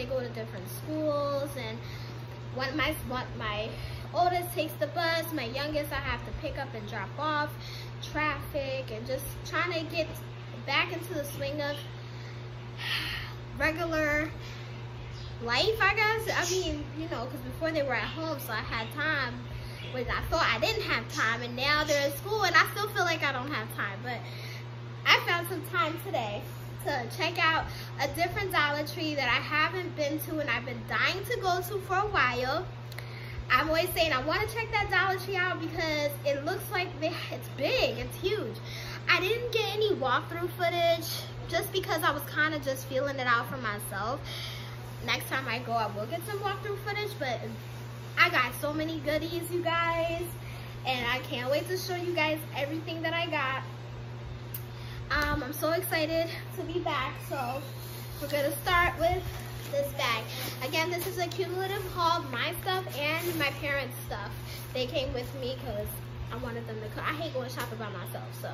They go to different schools and one my one, my oldest takes the bus, my youngest I have to pick up and drop off, traffic and just trying to get back into the swing of regular life, I guess. I mean, you know, because before they were at home, so I had time when I thought I didn't have time, and now they're in school, and I still feel like I don't have time. But I found some time today to check out a different Dollar Tree that I haven't been to and I've been dying to go to for a while. I'm always saying I want to check that Dollar Tree out because it looks like it's big, it's huge. I didn't get any walkthrough footage just because I was kind of just feeling it out for myself. Next time I go, I will get some walkthrough footage, but I got so many goodies, you guys, and I can't wait to show you guys everything that I got. Um, I'm so excited to be back, so we're gonna start with this bag. Again, this is a cumulative haul of my stuff and my parents' stuff. They came with me because I wanted them to come. I hate going shopping by myself, so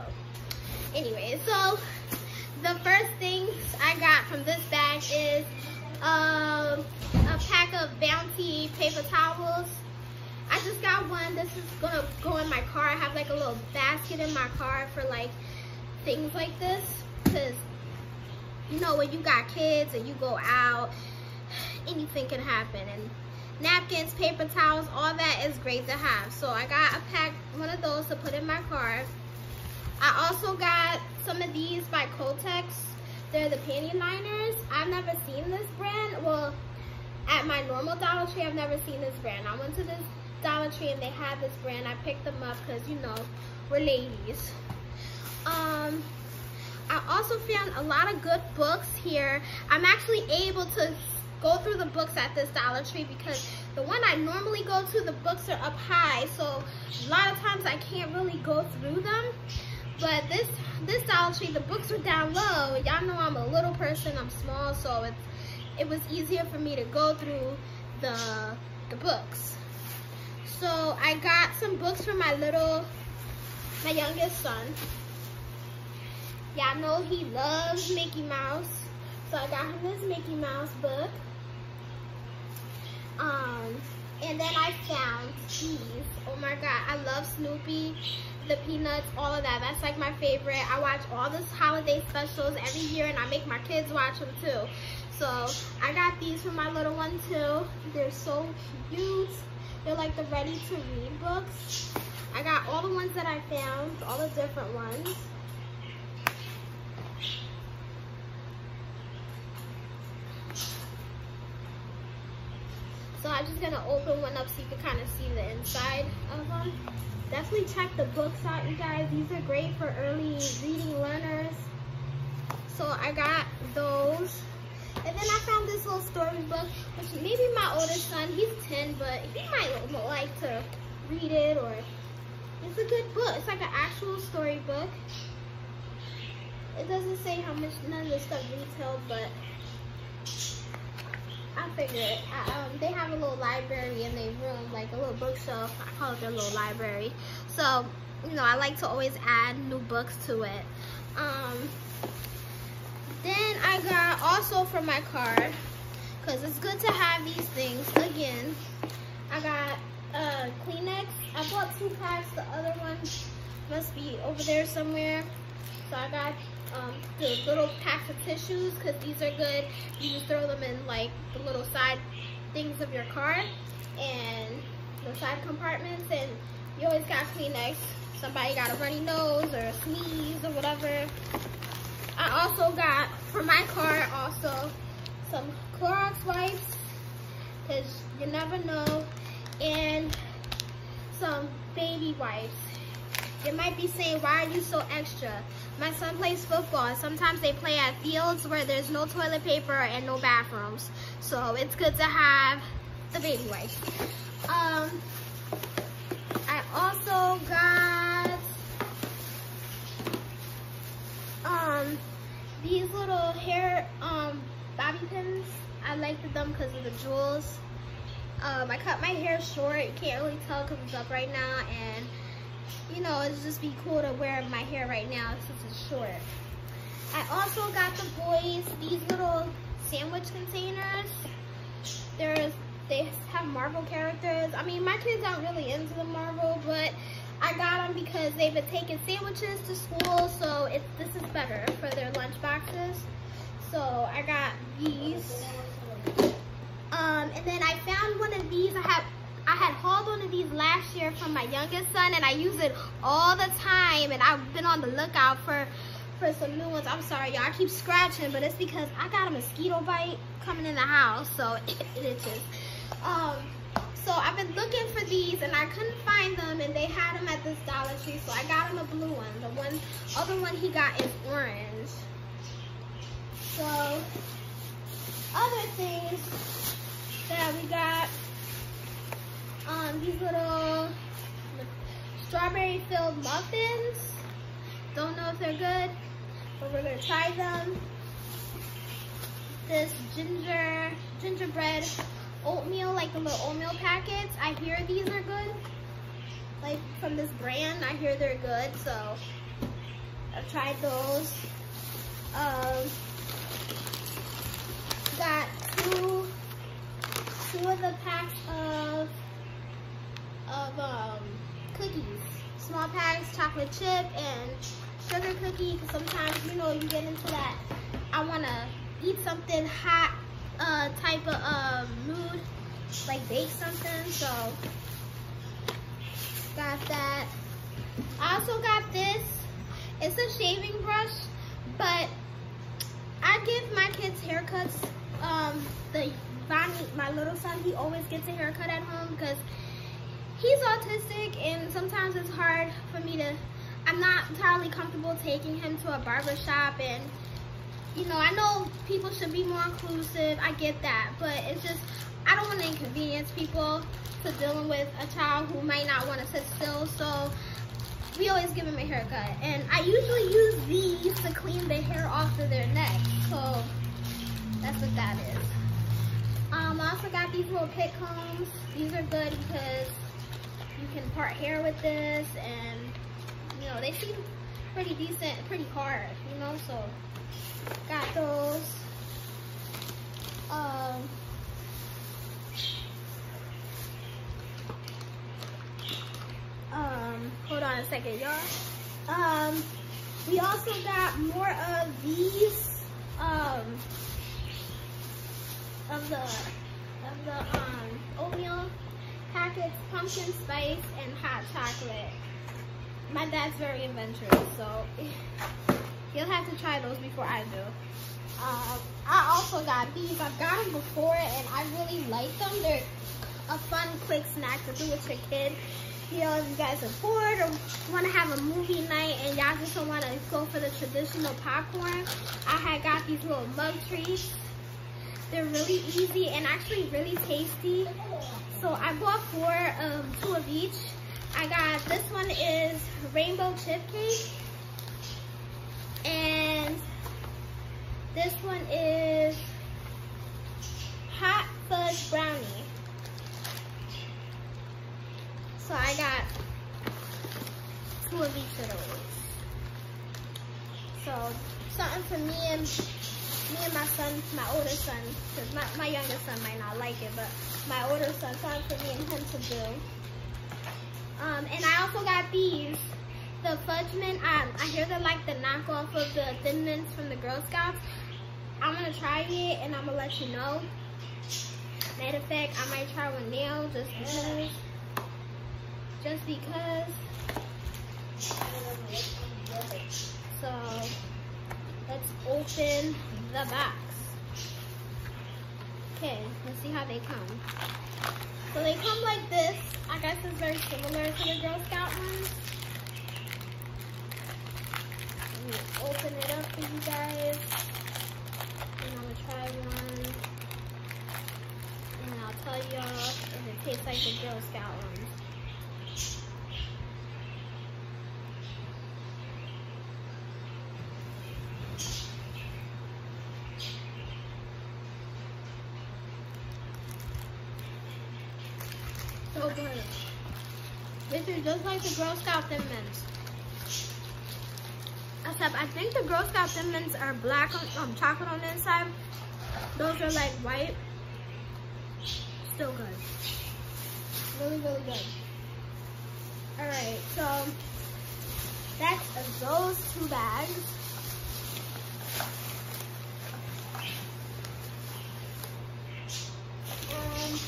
anyway, so the first things I got from this bag is uh, a pack of Bounty paper towels. I just got one. This is gonna go in my car. I have like a little basket in my car for like things like this. Cause you know when you got kids and you go out, anything can happen. And napkins, paper towels, all that is great to have. So I got a pack, one of those to put in my car. I also got some of these by Kotex. They're the panty liners. I've never seen this brand. Well, at my normal Dollar Tree, I've never seen this brand. I went to this Dollar Tree and they had this brand. I picked them up because, you know, we're ladies. Um, I also found a lot of good books here. I'm actually able to go through the books at this Dollar Tree because the one I normally go to, the books are up high. So a lot of times I can't really go through them. But this this Dollar Tree, the books are down low. Y'all know I'm a little person, I'm small, so it's it was easier for me to go through the the books. So I got some books for my little my youngest son. Y'all know he loves Mickey Mouse. So I got him this Mickey Mouse book. Um, and then I found these. Oh my god, I love Snoopy the Peanuts, all of that. That's like my favorite. I watch all the holiday specials every year and I make my kids watch them too. So I got these for my little one too. They're so cute. They're like the ready to read books. I got all the ones that I found, all the different ones. I'm just gonna open one up so you can kind of see the inside of them definitely check the books out, you guys. These are great for early reading learners. So I got those. And then I found this little storybook, which maybe my oldest son, he's 10, but he might like to read it or it's a good book. It's like an actual storybook. It doesn't say how much none of the stuff retailed, but Um, they have a little library in their room, like a little bookshelf. I call it their little library. So, you know, I like to always add new books to it. Um, then I got also for my card, because it's good to have these things. Again, I got uh, Kleenex. I bought two packs. The other one must be over there somewhere. So I got um, the little packs of tissues because these are good. You just throw them in like the little side things of your car and the side compartments and you always got Kleenex. Somebody got a runny nose or a sneeze or whatever. I also got, for my car, also some Clorox wipes because you never know and some baby wipes you might be saying, why are you so extra? My son plays football. Sometimes they play at fields where there's no toilet paper and no bathrooms. So it's good to have the baby wipes. Um, I also got um, these little hair um, bobby pins. I liked them because of the jewels. Um, I cut my hair short. You can't really tell because it's up right now. And you know, it'd just be cool to wear my hair right now since it's short. I also got the boys these little sandwich containers. There's they have Marvel characters. I mean, my kids aren't really into the Marvel, but I got them because they've been taking sandwiches to school, so it, this is better for their lunch boxes. So I got these. Um, and then I found one of these. I had I had one of these last year from my youngest son, and I use it all the time. And I've been on the lookout for for some new ones. I'm sorry, y'all. I keep scratching, but it's because I got a mosquito bite coming in the house, so it itches. Um, so I've been looking for these and I couldn't find them and they had them at this Dollar Tree. So I got him a blue one. The one other one he got is orange. So other things that we got um these little strawberry filled muffins. Don't know if they're good, but we're gonna try them. This ginger gingerbread oatmeal, like the little oatmeal packets. I hear these are good. Like from this brand, I hear they're good. So I've tried those. Um, got two, two of the packs of of um, cookies. Small packs, chocolate chip and sugar cookie. Cause sometimes you know you get into that. I wanna eat something hot uh, type of uh, mood, like bake something. So got that. I also got this. It's a shaving brush, but I give my kids haircuts. Um, the Bonnie, my little son, he always gets a haircut at home because he's autistic and sometimes it's hard for me to, I'm not entirely comfortable taking him to a barber shop and you know, I know people should be more inclusive. I get that. But it's just, I don't want to inconvenience people to dealing with a child who might not want to sit still. So we always give them a haircut. And I usually use these to clean the hair off of their neck. So that's what that is. Um, I also got these little pit combs. These are good because you can part hair with this and, you know, they seem pretty decent, pretty hard, you know, so Got those. Um, um, hold on a second, y'all. Um, we also got more of these, um, of the, of the, um, oatmeal packets, pumpkin spice, and hot chocolate. My dad's very adventurous, so he'll have to try those before I do. Um, I also got these. I've got them before and I really like them. They're a fun, quick snack to do with your kid. You know, if you guys are bored or want to have a movie night and y'all just don't want to go for the traditional popcorn, I had got these little mug treats. They're really easy and actually really tasty. So I bought four, um, two of each. I got, this one is rainbow chip cake. And this one is hot fudge brownie. So I got two of each of those. So something for me and me and my son, my older son, because my, my younger son might not like it, but my older son, something for me and him to do. Um, and I also got these the fudge mint, um, I hear they're like the knockoff of the thin mints from the Girl Scouts. I'm gonna try it and I'm gonna let you know. Matter of fact, I might try one now just because. Just because. So, let's open the box. Okay, let's see how they come. So they come like this. I guess it's very similar to the Girl Scout ones open it up for you guys. And I'm gonna try one. And I'll tell y'all if it tastes like the Girl Scout ones. So good. This is just like the Girl Scout Thin Mints. Except I think the Girl Scout Thin Mints are black on um, chocolate on the inside. Those are like white. Still good. Really, really good. Alright, so that's those two bags. Um,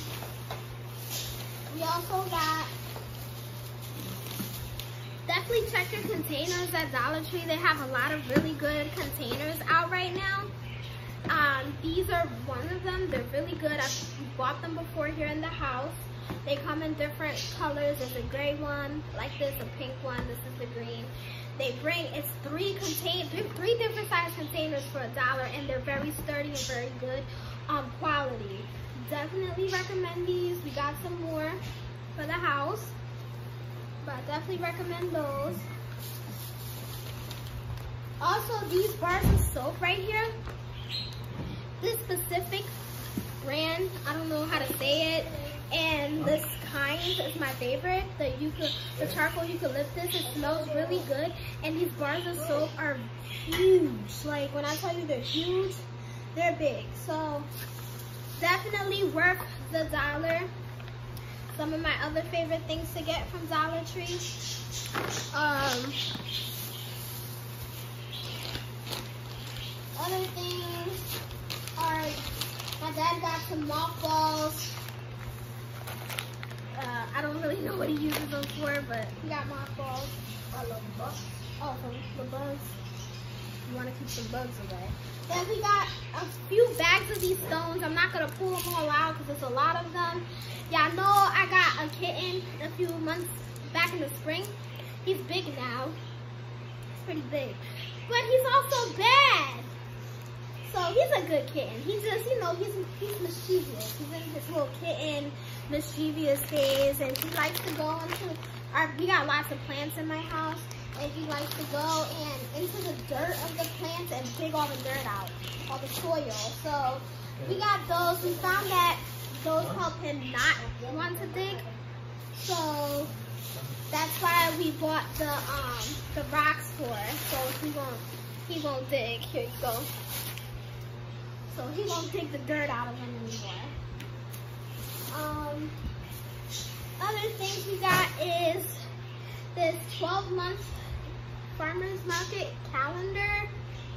definitely check your containers at Dollar Tree. They have a lot of really good containers out right now. Um, these are one of them. They're really good. I've bought them before here in the house. They come in different colors. There's a gray one like this, a pink one. This is the green. They bring, it's three contain, three different size containers for a dollar and they're very sturdy and very good um, quality. Definitely recommend these. We got some more for the house, but I definitely recommend those. Also, these bars of soap right here, this specific brand, I don't know how to say it, and this kind is my favorite. The euca the charcoal eucalyptus. It smells really good. And these bars of soap are huge. Like when I tell you they're huge, they're big. So definitely worth the dollar. Some of my other favorite things to get from Dollar Tree. Um, other things are my dad got some mothballs uh, I don't really know what he uses them for, but he got mothballs. I love bugs. Oh, for the bugs. You want to keep some bugs away. Then we got a few bags of these stones. I'm not going to pull them all out because there's a lot of them. Y'all know I got a kitten a few months back in the spring. He's big now. He's pretty big. But he's also bad. So he's a good kitten. He just, you know, he's he's mischievous. He's in his little kitten mischievous phase, and he likes to go into our. We got lots of plants in my house, and he likes to go and into the dirt of the plants and dig all the dirt out, all the soil. So we got those. We found that those help him not want to dig. So that's why we bought the um the rocks for. So he won't he won't dig. Here you go. So he won't take the dirt out of him anymore. Um, other things we got is this 12 month farmers market calendar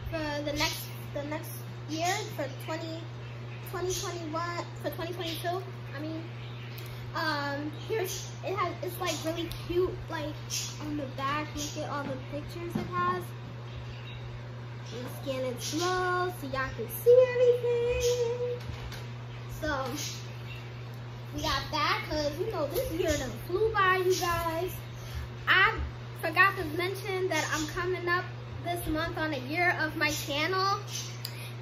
for the next the next year for 20 2021 for 2022 I mean um here's it has it's like really cute like on the back look at all the pictures it has scan it slow so y'all can see everything. So, we got that because, you know, this year done flew by, you guys. I forgot to mention that I'm coming up this month on a year of my channel.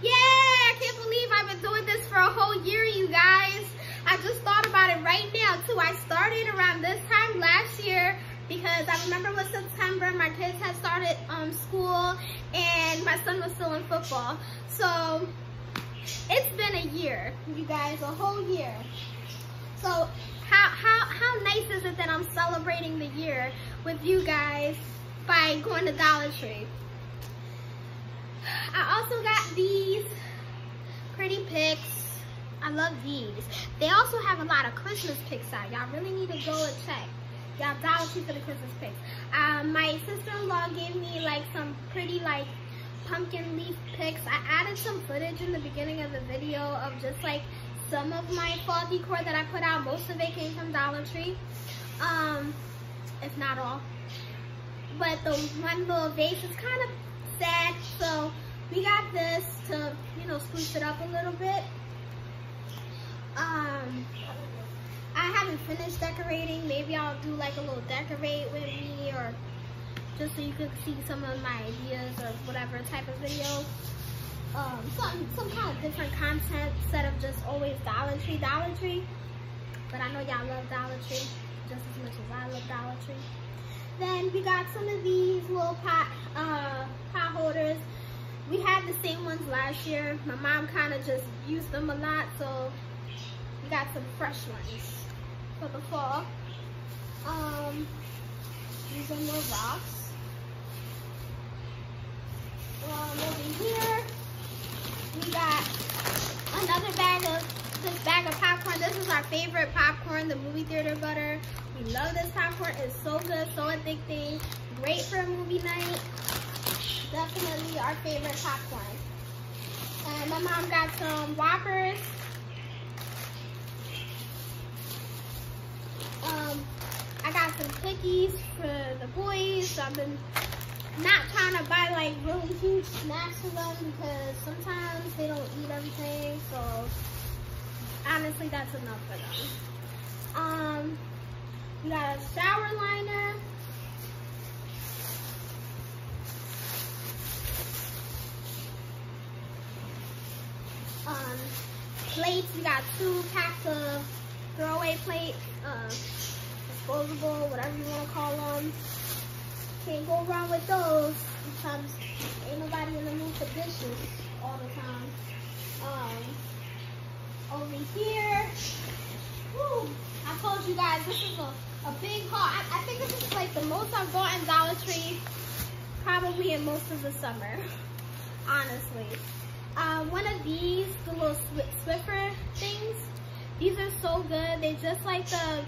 Yeah, I can't believe I've been doing this for a whole year, you guys. I just thought about it right now, too. I started around this time last year because I remember it was September, my kids had started um, school, and my son was still in football. So it's been a year, you guys, a whole year. So how, how, how nice is it that I'm celebrating the year with you guys by going to Dollar Tree? I also got these pretty picks. I love these. They also have a lot of Christmas picks out. Y'all really need to go and check. Y'all Dollar Tree for the Christmas picks. Um, my sister-in-law gave me like some pretty like pumpkin leaf picks. I added some footage in the beginning of the video of just like some of my fall decor that I put out. Most of it came from Dollar Tree, um, if not all. But the one little vase is kind of sad, so we got this to, you know, spruce it up a little bit. Um, I haven't finished decorating. Maybe I'll do like a little decorate with me or just so you can see some of my ideas or whatever type of videos. Um, some, some kind of different content instead of just always Dollar Tree, Dollar Tree. But I know y'all love Dollar Tree just as much as I love Dollar Tree. Then we got some of these little pot, uh, pot holders. We had the same ones last year. My mom kind of just used them a lot, so we got some fresh ones for the fall. Um, these are more rocks. Um, over here, we got another bag of this bag of popcorn. This is our favorite popcorn, the movie theater butter. We love this popcorn. It's so good, so addicting. Great for a movie night. Definitely our favorite popcorn. And my mom got some Whoppers. Um, I got some cookies for the boys. So I've been not trying to buy like really huge snacks for them because sometimes they don't eat everything. So honestly, that's enough for them. Um, we got a shower liner. Um, plates, we got two packs of throwaway plates, uh, disposable, whatever you want to call them. Can't go wrong with those. Sometimes ain't nobody in the mood for dishes all the time. Um, over here, whew, I told you guys this is a, a big haul. I, I think this is like the most I've bought in Dollar Tree probably in most of the summer, honestly. Um, one of these, the little Swiffer things, these are so good. They're just like the,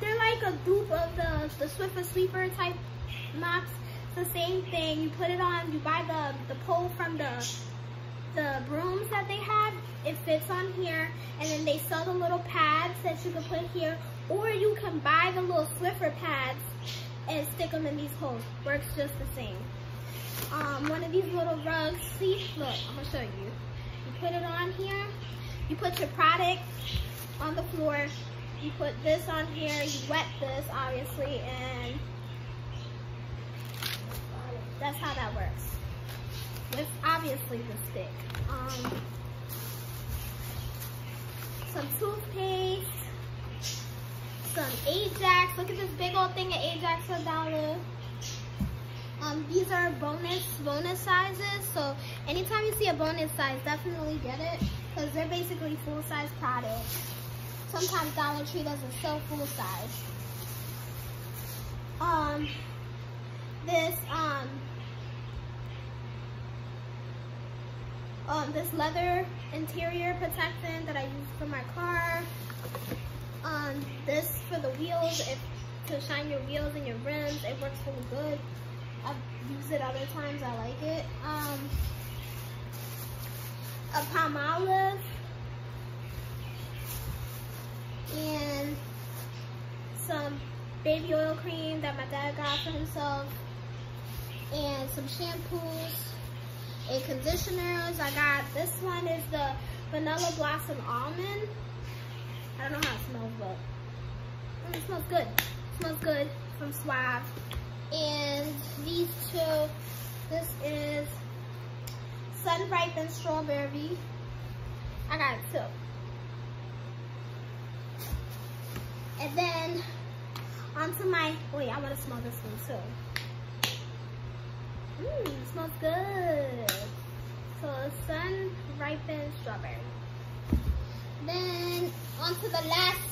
they're like a dupe of the, the Swiffer Sweeper type mops. It's the same thing. You put it on, you buy the, the pole from the, the brooms that they have. It fits on here. And then they sell the little pads that you can put here. Or you can buy the little Swiffer pads and stick them in these holes. Works just the same. Um, one of these little rugs. See, look, I'm gonna show you. You put it on here. You put your product on the floor. You put this on here. You wet this, obviously, and that's how that works. With obviously the stick. Um, some toothpaste, some Ajax. Look at this big old thing of Ajax for a dollar. Um, these are bonus bonus sizes, so anytime you see a bonus size, definitely get it because they're basically full size products. Sometimes Dollar Tree doesn't sell full size. Um, this um, um, this leather interior protectant that I use for my car. Um, this for the wheels, if to shine your wheels and your rims, it works really good. I've used it other times. I like it. Um, a Palmolive and some baby oil cream that my dad got for himself and some shampoos and conditioners. I got this one is the Vanilla Blossom Almond. I don't know how it smells, but mm, it smells good. It smells good from Suave. And these two, this is Sun Ripened Strawberry. I got two. And then onto my, wait, I want to smell this one too. Mmm, smells good. So sun ripened strawberry. Then onto the last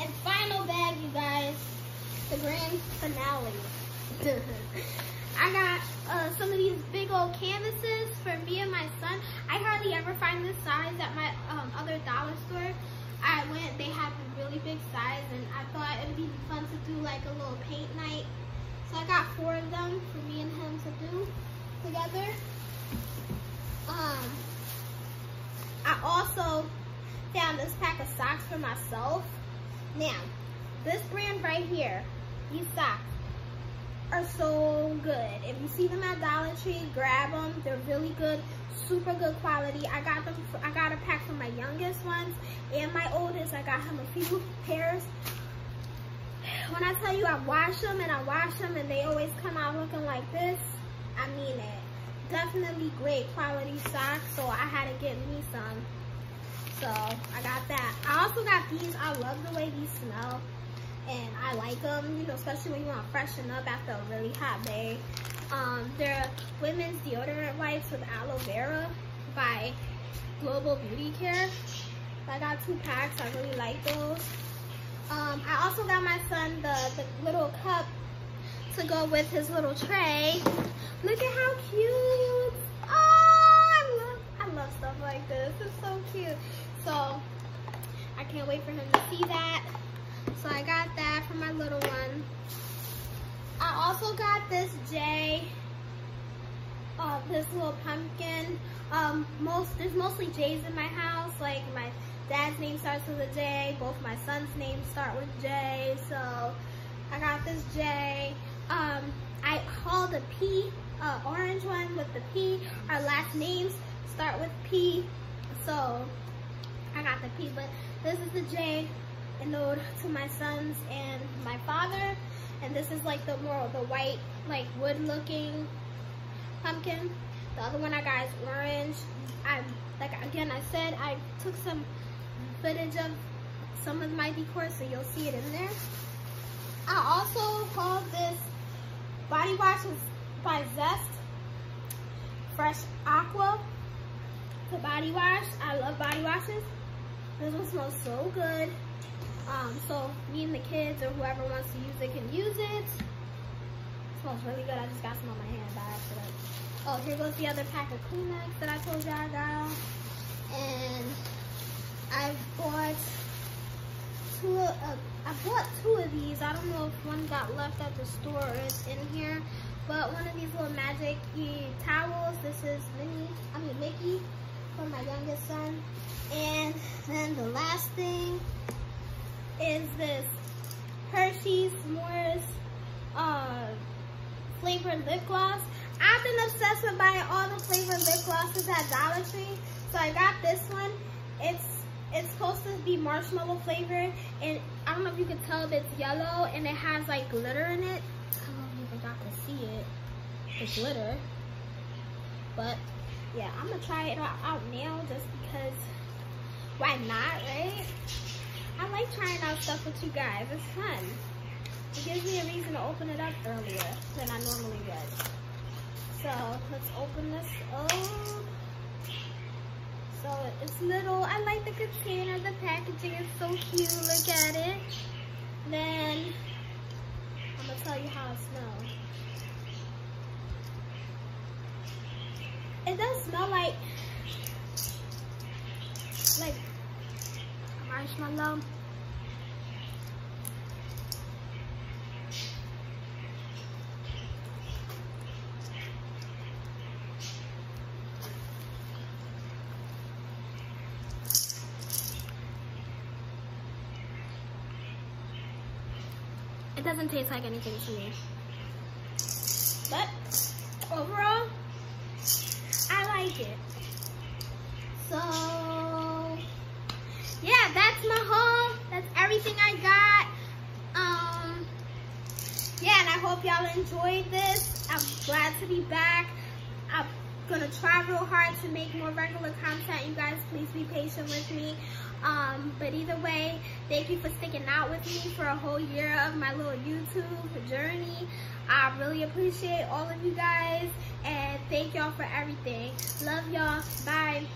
and final bag, you guys, the grand finale. I got uh, some of these big old canvases for me and my son. I hardly ever find this size at my um, other dollar store. I went, they have a really big size and I thought it would be fun to do like a little paint night. So I got four of them for me and him to do together. Um, I also found this pack of socks for myself. Now, this brand right here, these socks, are so good. If you see them at Dollar Tree, grab them. They're really good, super good quality. I got them. For, I got a pack for my youngest ones and my oldest. I got him a few pairs. When I tell you I wash them and I wash them and they always come out looking like this, I mean it. Definitely great quality socks, so I had to get me some. So I got that. I also got these. I love the way these smell and I like them, you know, especially when you want to freshen up after a really hot day. Um, they're women's deodorant wipes with aloe vera by Global Beauty Care. I got two packs. I really like those. Um, I also got my son the, the little cup to go with his little tray. Look at how cute. Oh, I love, I love stuff like this. It's so cute. So, I can't wait for him to see that. So I got that for my little one. I also got this J, uh, this little pumpkin. Um, most There's mostly J's in my house. Like my dad's name starts with a J. Both my son's names start with J. So I got this J. Um, I hauled a P, uh, orange one with the P. Our last names start with P. So I got the P, but this is the J an ode to my sons and my father. And this is like the more the white, like wood looking pumpkin. The other one I got is orange. I like again I said I took some footage of some of my decor so you'll see it in there. I also hauled this body wash by Zest Fresh Aqua. The body wash. I love body washes. This one smells so good. Um, so me and the kids or whoever wants to use it can use it. it. Smells really good. I just got some on my hand by accident. Oh, here goes the other pack of Kleenex that I told I got. And I bought two. Uh, I bought two of these. I don't know if one got left at the store or it's in here. But one of these little magic towels. This is Minnie. I mean Mickey for my youngest son. And then the last thing is this Hershey's S'mores uh, flavored lip gloss. I've been obsessed with buying all the flavored lip glosses at Dollar Tree. So I got this one. It's it's supposed to be marshmallow flavored and I don't know if you can tell if it's yellow and it has like glitter in it. I don't know if you got to see it. The glitter. But yeah, I'm gonna try it out now just because why not, right? I like trying out stuff with you guys. It's fun. It gives me a reason to open it up earlier than I normally would. So let's open this up. So it's little. I like the container. The packaging is so cute. Look at it. Then I'm gonna tell you how it smells. It does smell like like marshmallow. It doesn't taste like anything to me. But overall, I like it. So yeah, that's my haul. That's everything I got. Um, yeah, and I hope y'all enjoyed this. I'm glad to be back. I'm gonna try real hard to make more regular content. You guys, please be patient with me. Um, but either way, thank you for sticking out with me for a whole year of my little YouTube journey. I really appreciate all of you guys and thank y'all for everything. Love y'all. Bye.